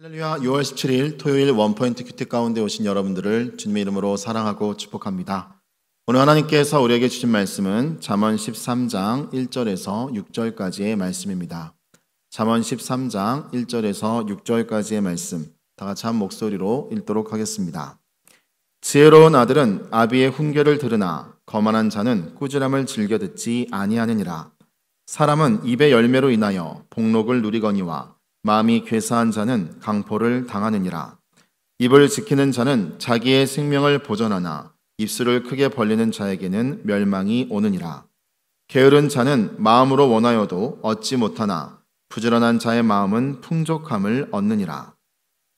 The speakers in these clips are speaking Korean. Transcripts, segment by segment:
할렐루야 6월 17일 토요일 원포인트 큐티 가운데 오신 여러분들을 주님의 이름으로 사랑하고 축복합니다. 오늘 하나님께서 우리에게 주신 말씀은 잠언 13장 1절에서 6절까지의 말씀입니다. 잠언 13장 1절에서 6절까지의 말씀 다 같이 한 목소리로 읽도록 하겠습니다. 지혜로운 아들은 아비의 훈계를 들으나 거만한 자는 꾸지람을 즐겨 듣지 아니하느니라. 사람은 입의 열매로 인하여 복록을 누리거니와 마음이 괴사한 자는 강포를 당하느니라. 입을 지키는 자는 자기의 생명을 보전하나 입술을 크게 벌리는 자에게는 멸망이 오느니라. 게으른 자는 마음으로 원하여도 얻지 못하나 부지런한 자의 마음은 풍족함을 얻느니라.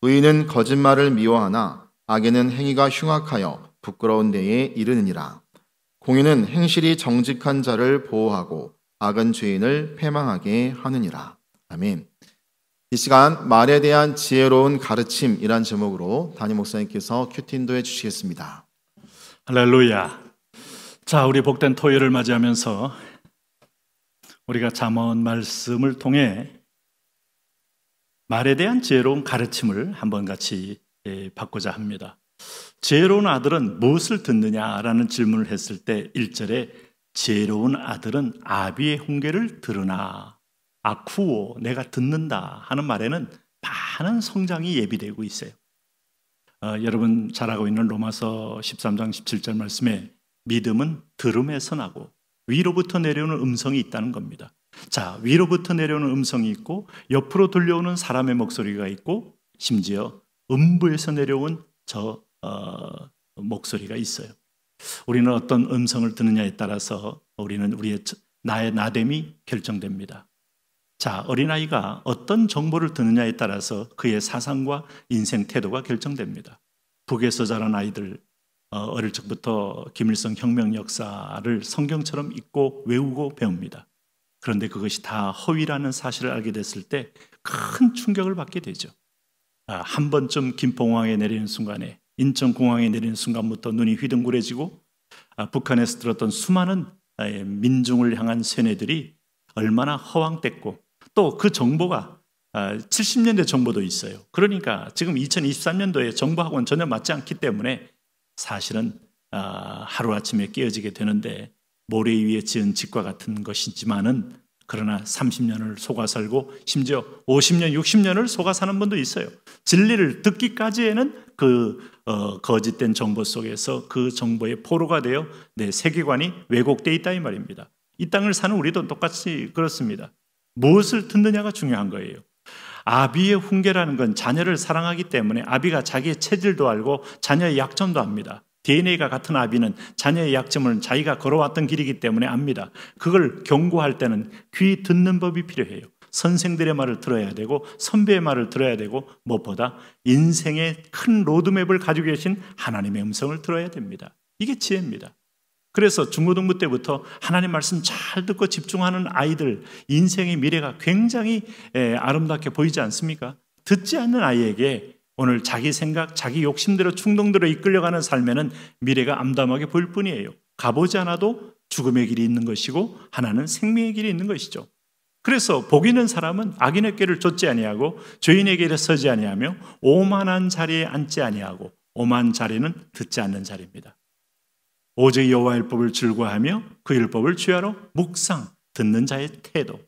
의인은 거짓말을 미워하나 악에는 행위가 흉악하여 부끄러운 데에 이르느니라. 공인은 행실이 정직한 자를 보호하고 악은 죄인을 패망하게 하느니라. 아멘. 이 시간 말에 대한 지혜로운 가르침이란 제목으로 담임 목사님께서 큐틴도해 주시겠습니다. 할렐루야. 자, 우리 복된 토요일을 맞이하면서 우리가 잠언 말씀을 통해 말에 대한 지혜로운 가르침을 한번 같이 예, 받고자 합니다. 지혜로운 아들은 무엇을 듣느냐라는 질문을 했을 때 1절에 지혜로운 아들은 아비의 훈계를 들으나 아쿠오 내가 듣는다 하는 말에는 많은 성장이 예비되고 있어요. 어, 여러분 잘 알고 있는 로마서 13장 17절 말씀에 믿음은 들음에서 나고 위로부터 내려오는 음성이 있다는 겁니다. 자, 위로부터 내려오는 음성이 있고 옆으로 들려오는 사람의 목소리가 있고 심지어 음부에서 내려온 저 어, 목소리가 있어요. 우리는 어떤 음성을 듣느냐에 따라서 우리는 우리의 나의 나됨이 결정됩니다. 자, 어린아이가 어떤 정보를 듣느냐에 따라서 그의 사상과 인생 태도가 결정됩니다. 북에서 자란 아이들, 어, 어릴 적부터 김일성 혁명 역사를 성경처럼 읽고 외우고 배웁니다. 그런데 그것이 다 허위라는 사실을 알게 됐을 때 큰 충격을 받게 되죠. 아, 한 번쯤 김포공항에 내리는 순간에 인천공항에 내리는 순간부터 눈이 휘둥그레지고 아, 북한에서 들었던 수많은 민중을 향한 세뇌들이 얼마나 허황됐고 또 그 정보가 70년대 아, 정보도 있어요. 그러니까 지금 2023년도에 정보하고는 전혀 맞지 않기 때문에 사실은 아, 하루아침에 깨어지게 되는데 모래 위에 지은 집과 같은 것이지만은 그러나 30년을 속아 살고 심지어 50년, 60년을 속아 사는 분도 있어요. 진리를 듣기까지에는 그 어, 거짓된 정보 속에서 그 정보의 포로가 되어 내 세계관이 왜곡되어 있다 이 말입니다. 이 땅을 사는 우리도 똑같이 그렇습니다. 무엇을 듣느냐가 중요한 거예요. 아비의 훈계라는 건 자녀를 사랑하기 때문에 아비가 자기의 체질도 알고 자녀의 약점도 압니다. DNA가 같은 아비는 자녀의 약점을 자기가 걸어왔던 길이기 때문에 압니다. 그걸 경고할 때는 귀 듣는 법이 필요해요. 선생들의 말을 들어야 되고 선배의 말을 들어야 되고 무엇보다 인생의 큰 로드맵을 가지고 계신 하나님의 음성을 들어야 됩니다. 이게 지혜입니다. 그래서 중고등부 때부터 하나님 말씀 잘 듣고 집중하는 아이들 인생의 미래가 굉장히 아름답게 보이지 않습니까? 듣지 않는 아이에게 오늘 자기 생각, 자기 욕심대로 충동대로 이끌려가는 삶에는 미래가 암담하게 보일 뿐이에요. 가보지 않아도 죽음의 길이 있는 것이고 하나는 생명의 길이 있는 것이죠. 그래서 복 있는 사람은 악인의 길을 쫓지 아니하고 죄인의 길에 서지 아니하며 오만한 자리에 앉지 아니하고 오만 자리는 듣지 않는 자리입니다. 오직 여호와의 법을 즐거워하며 그 율법을 취하러 묵상 듣는 자의 태도.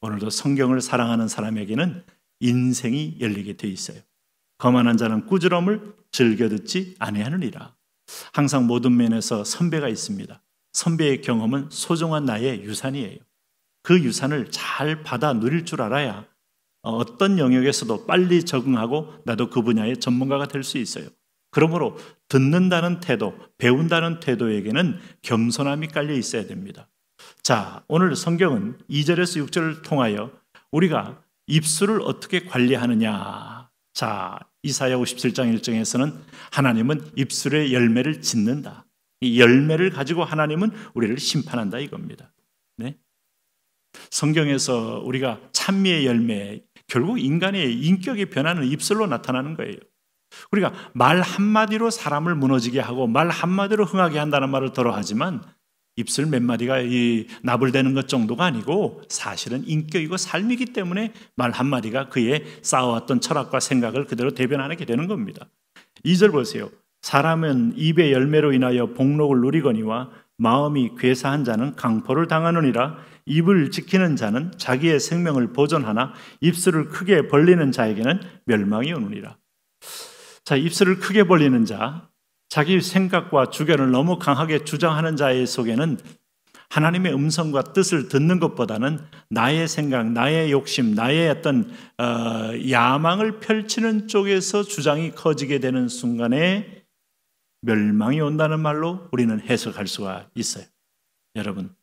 오늘도 성경을 사랑하는 사람에게는 인생이 열리게 돼 있어요. 거만한 자는 꾸지럼을 즐겨 듣지 아니하느니라. 항상 모든 면에서 선배가 있습니다. 선배의 경험은 소중한 나의 유산이에요. 그 유산을 잘 받아 누릴 줄 알아야 어떤 영역에서도 빨리 적응하고 나도 그 분야의 전문가가 될 수 있어요. 그러므로 듣는다는 태도, 배운다는 태도에게는 겸손함이 깔려 있어야 됩니다. 자, 오늘 성경은 2절에서 6절을 통하여 우리가 입술을 어떻게 관리하느냐. 자, 이사야 57장 1장에서는 하나님은 입술의 열매를 짓는다. 이 열매를 가지고 하나님은 우리를 심판한다 이겁니다. 네? 성경에서 우리가 찬미의 열매, 결국 인간의 인격이 변하는 입술로 나타나는 거예요. 우리가 말 한마디로 사람을 무너지게 하고 말 한마디로 흥하게 한다는 말을 들어 하지만 입술 몇 마디가 이 나불대는 것 정도가 아니고 사실은 인격이고 삶이기 때문에 말 한마디가 그의 쌓아왔던 철학과 생각을 그대로 대변하게 되는 겁니다. 2절 보세요. 사람은 입의 열매로 인하여 복록을 누리거니와 마음이 괴사한 자는 강포를 당하느니라 입을 지키는 자는 자기의 생명을 보존하나 입술을 크게 벌리는 자에게는 멸망이 오느니라. 자, 입술을 크게 벌리는 자, 자기 생각과 주견을 너무 강하게 주장하는 자의 속에는 하나님의 음성과 뜻을 듣는 것보다는 나의 생각, 나의 욕심, 나의 어떤 어, 야망을 펼치는 쪽에서 주장이 커지게 되는 순간에 멸망이 온다는 말로 우리는 해석할 수가 있어요. 여러분,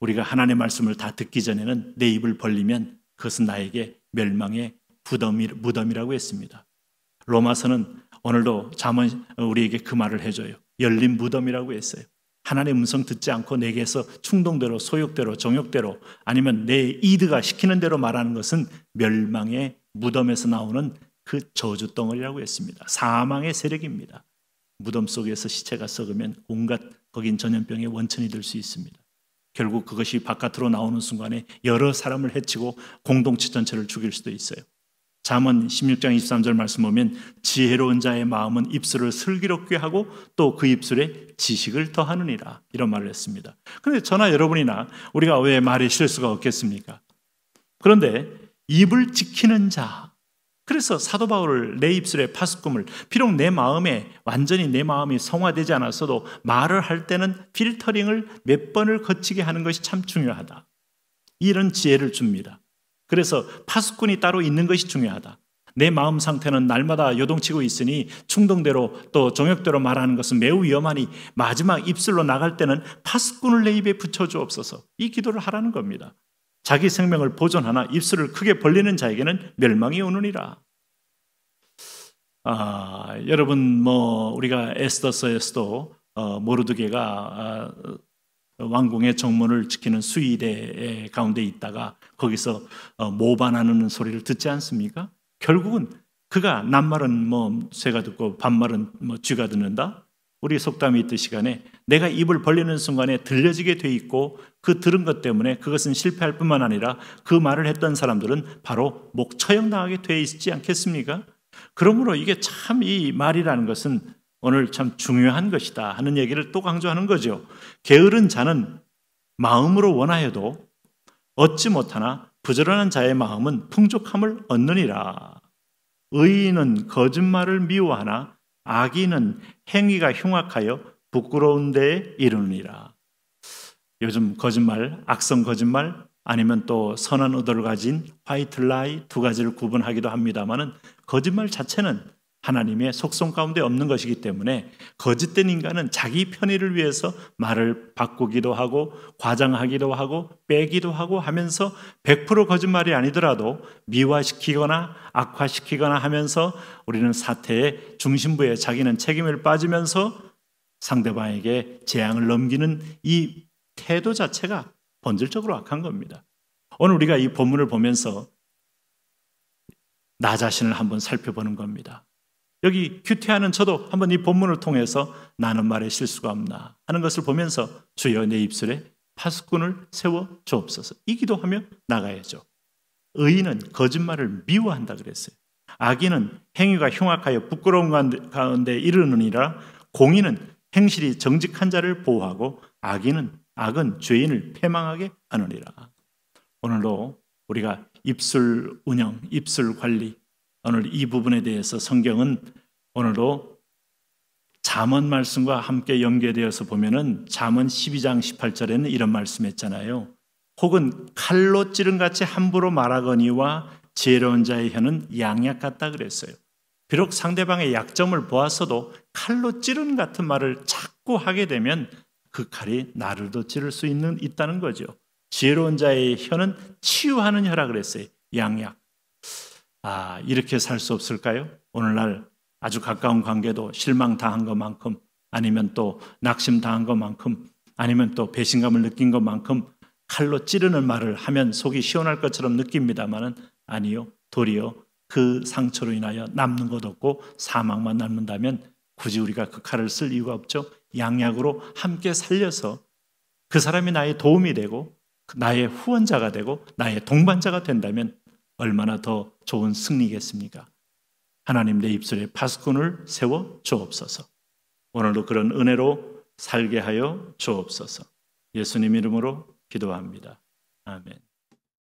우리가 하나님의 말씀을 다 듣기 전에는 내 입을 벌리면 그것은 나에게 멸망의 무덤이, 무덤이라고 했습니다. 로마서는 오늘도 잠언 우리에게 그 말을 해줘요. 열린 무덤이라고 했어요. 하나님의 음성 듣지 않고 내게서 충동대로 소욕대로 정욕대로 아니면 내 이드가 시키는 대로 말하는 것은 멸망의 무덤에서 나오는 그 저주 덩어리라고 했습니다. 사망의 세력입니다. 무덤 속에서 시체가 썩으면 온갖 거긴 전염병의 원천이 될 수 있습니다. 결국 그것이 바깥으로 나오는 순간에 여러 사람을 해치고 공동체 전체를 죽일 수도 있어요. 잠언 16장 23절 말씀 보면 지혜로운 자의 마음은 입술을 슬기롭게 하고 또 그 입술에 지식을 더하느니라 이런 말을 했습니다. 그런데 저나 여러분이나 우리가 왜 말에 실수가 없겠습니까? 그런데 입을 지키는 자 그래서 사도 바울을 내 입술에 파수꿈을 비록 내 마음에 완전히 내 마음이 성화되지 않았어도 말을 할 때는 필터링을 몇 번을 거치게 하는 것이 참 중요하다. 이런 지혜를 줍니다. 그래서 파수꾼이 따로 있는 것이 중요하다. 내 마음 상태는 날마다 요동치고 있으니 충동대로 또 정욕대로 말하는 것은 매우 위험하니 마지막 입술로 나갈 때는 파수꾼을 내 입에 붙여주옵소서. 이 기도를 하라는 겁니다. 자기 생명을 보존하나 입술을 크게 벌리는 자에게는 멸망이 오느니라. 아, 여러분 뭐 우리가 에스더서에서도 어, 모르드게가 아, 왕궁의 정문을 지키는 수의대 가운데 있다가 거기서 어, 모반하는 소리를 듣지 않습니까? 결국은 그가 낱말은 뭐 새가 듣고 반말은 뭐 쥐가 듣는다. 우리 속담이 있듯 시간에 내가 입을 벌리는 순간에 들려지게 돼 있고 그 들은 것 때문에 그것은 실패할 뿐만 아니라 그 말을 했던 사람들은 바로 목 처형 당하게 돼 있지 않겠습니까? 그러므로 이게 참 이 말이라는 것은 오늘 참 중요한 것이다 하는 얘기를 또 강조하는 거죠. 게으른 자는 마음으로 원하여도 얻지 못하나 부지런한 자의 마음은 풍족함을 얻느니라. 의인은 거짓말을 미워하나 악인은 행위가 흉악하여 부끄러운 데에 이르느니라. 요즘 거짓말, 악성 거짓말 아니면 또 선한 의도를 가진 화이트 라이 두 가지를 구분하기도 합니다만은 거짓말 자체는 하나님의 속성 가운데 없는 것이기 때문에 거짓된 인간은 자기 편의를 위해서 말을 바꾸기도 하고 과장하기도 하고 빼기도 하고 하면서 100% 거짓말이 아니더라도 미화시키거나 악화시키거나 하면서 우리는 사태의 중심부에 자기는 책임을 빠지면서 상대방에게 재앙을 넘기는 이 태도 자체가 본질적으로 악한 겁니다. 오늘 우리가 이 본문을 보면서 나 자신을 한번 살펴보는 겁니다. 여기 큐티하는 저도 한번 이 본문을 통해서 나는 말에 실수가 없나 하는 것을 보면서 주여 내 입술에 파수꾼을 세워 주옵소서. 이 기도하며 나가야죠. 의인은 거짓말을 미워한다 그랬어요. 악인은 행위가 흉악하여 부끄러운 가운데 이르느니라 공인은 행실이 정직한 자를 보호하고 악인은 악은 죄인을 패망하게 하느니라. 오늘도 우리가 입술 운영, 입술 관리, 오늘 이 부분에 대해서 성경은 오늘도 잠언 말씀과 함께 연계되어서 보면은 잠언 12장 18절에는 이런 말씀했잖아요. 혹은 칼로 찌른 같이 함부로 말하거니와 지혜로운 자의 혀는 양약 같다 그랬어요. 비록 상대방의 약점을 보았어도 칼로 찌른 같은 말을 자꾸 하게 되면 그 칼이 나를도 찌를 수 있는 있다는 거죠. 지혜로운 자의 혀는 치유하는 혀라 그랬어요. 양약. 아, 이렇게 살 수 없을까요? 오늘날 아주 가까운 관계도 실망 당한 것만큼 아니면 또 낙심 당한 것만큼 아니면 또 배신감을 느낀 것만큼 칼로 찌르는 말을 하면 속이 시원할 것처럼 느낍니다만은 아니요. 도리어 그 상처로 인하여 남는 것 없고 사망만 남는다면 굳이 우리가 그 칼을 쓸 이유가 없죠. 양약으로 함께 살려서 그 사람이 나의 도움이 되고 나의 후원자가 되고 나의 동반자가 된다면 얼마나 더 좋은 승리겠습니까? 하나님 내 입술에 파수꾼을 세워 주옵소서. 오늘도 그런 은혜로 살게 하여 주옵소서. 예수님 이름으로 기도합니다. 아멘.